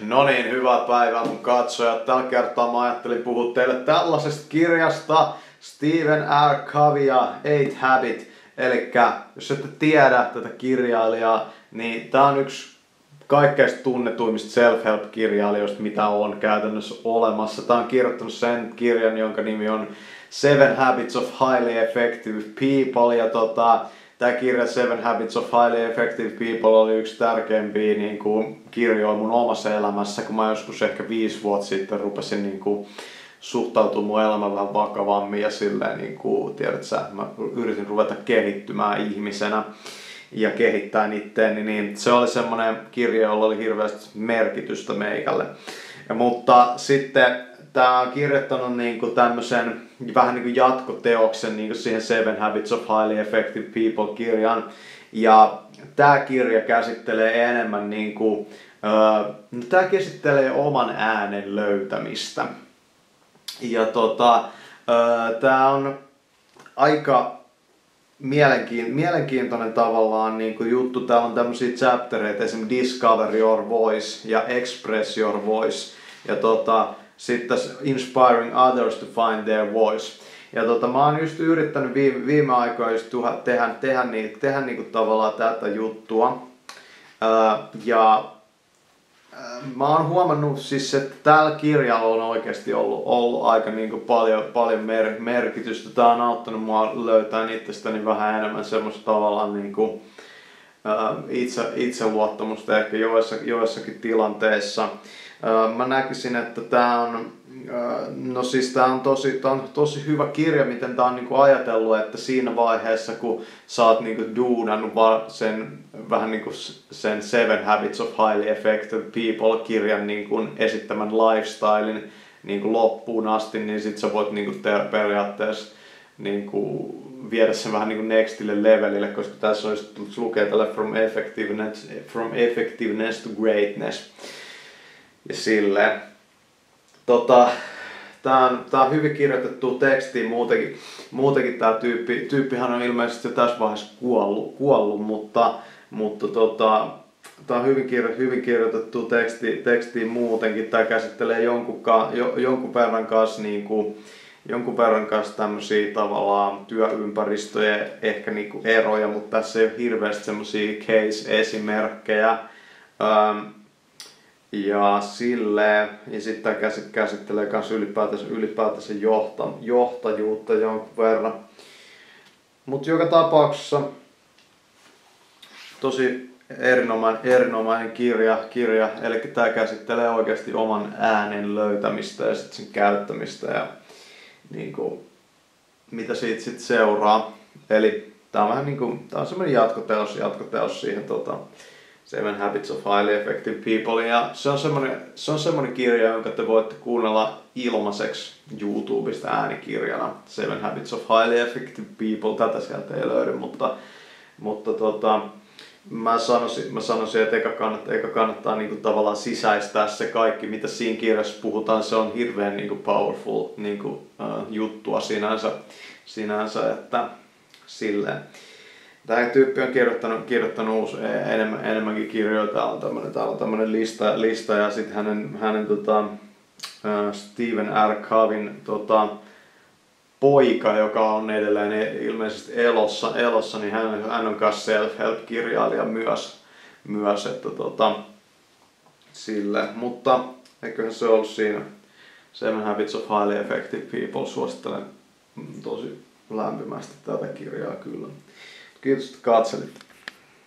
No niin, hyvää päivää mun katsojat. Tällä kertaa mä ajattelin puhua teille tällaisesta kirjasta Stephen R. Covey, Eight Habit. Eli jos ette tiedä tätä kirjailijaa, niin tää on yksi kaikkein tunnetuimmista self-help-kirjailijoista, mitä on käytännössä olemassa. Tää on kirjoittanut sen kirjan, jonka nimi on Seven Habits of Highly Effective People. Ja tota, tämä kirja Seven Habits of Highly Effective People oli yksi tärkeimpiä niin kuin, kirjoja mun omassa elämässä, kun mä joskus ehkä viisi vuotta sitten rupesin niin kuin, suhtautua mun elämään vähän vakavammin ja silleen, niin kuin, tiedät sä, mä yritin ruveta kehittymään ihmisenä ja kehittää itteeni, niin se oli semmoinen kirja, jolla oli hirveästi merkitystä meikälle. Ja, mutta sitten tämä on kirjoittanut niin kuin tämmöisen vähän niin kuin jatkoteoksen niin kuin siihen Seven Habits of Highly Effective People-kirjan. Ja tämä kirja käsittelee enemmän niin kuin, uh, no tämä käsittelee oman äänen löytämistä. Ja tota, uh, tämä on aika mielenkiin, mielenkiintoinen tavallaan niin kuin juttu. Täällä on tämmöisiä chaptereita, esimerkiksi Discover Your Voice ja Express Your Voice. Ja tota, sitten Inspiring Others to Find Their Voice. Ja tota, mä oon just yrittänyt viime, viime aikoina just tuha, tehdä, tehdä, niin, tehdä niinku tavallaan tätä juttua. Ää, ja ää, mä oon huomannut siis, että tällä kirjalla on oikeasti ollut, ollut aika niinku paljon, paljon mer, merkitystä. Tää on auttanut mua löytää itsestäni vähän enemmän semmoista tavallaan niinku, ää, itse, itseluottamusta ehkä joissakin, joissakin tilanteissa. Mä näkisin, että tämä on, no siis tää on tosi, tää on tosi hyvä kirja, miten tämä on niinku ajatellut, että siinä vaiheessa kun sä oot niinku duunannut sen vähän niinku sen Seven Habits of Highly Effective People kirjan niinku esittämän lifestylein niinku loppuun asti, niin sit sä voit niinku tehdä periaatteessa niinku viedä sen vähän niin kuin nextille levelille, koska tässä olisi lukee tällä from effectiveness, from effectiveness to greatness ja silleen. Tota, tää on, tää on hyvin kirjoitettu teksti muutenkin. Muutenkin tää tyyppi, tyyppihän on ilmeisesti jo tässä vaiheessa kuollut, kuollut mutta, mutta tota, Tämä on hyvin, kirjo, hyvin kirjoitettu teksti, teksti muutenkin. Tämä käsittelee jonkun, jo, jonkun verran kanssa niin kuin, jonkun verran kanssa tämmöisiä tavallaan työympäristöjä, ehkä niin kuin eroja, mutta tässä ei ole hirveästi semmoisia case-esimerkkejä. Ähm, ja sille ja sitten käsittelee myös ylipäätänsä, ylipäätänsä johta, johtajuutta jonkun verran. Mutta joka tapauksessa tosi erinomainen, erinomainen kirja, kirja. eli tämä käsittelee oikeasti oman äänen löytämistä ja sitten sen käyttämistä ja niin kuin, mitä siitä sitten seuraa. Eli tämä on vähän niin kuin, tämä on semmoinen jatkoteos, jatkoteos siihen tota, Seven Habits of Highly Effective People. Ja se on semmoinen, se on semmoinen kirja, jonka te voitte kuunnella ilmaiseksi YouTubesta äänikirjana. Seven Habits of Highly Effective People, tätä sieltä ei löydy, mutta, mutta tota, mä sanoisin, mä sanoisin että eka kannattaa, eka kannattaa niinku tavallaan sisäistää se kaikki, mitä siinä kirjassa puhutaan. Se on hirveän niinku powerful niinku, uh, juttua sinänsä, sinänsä että silleen. Tämä tyyppi on kirjoittanut, kirjoittanut uusi, e, enemmän, enemmänkin kirjoja. Täällä on tämmöinen, täällä on lista, lista ja sitten hänen, hänen tota, Stephen R. Covin tota, poika, joka on edelleen e, ilmeisesti elossa, elossa niin hän, hän on myös self-help-kirjailija myös, myös että tota, sille. Mutta eiköhän se ollut siinä Seven Habits of Highly Effective People. Suosittelen tosi lämpimästi tätä kirjaa kyllä. Kiitos, että katselit.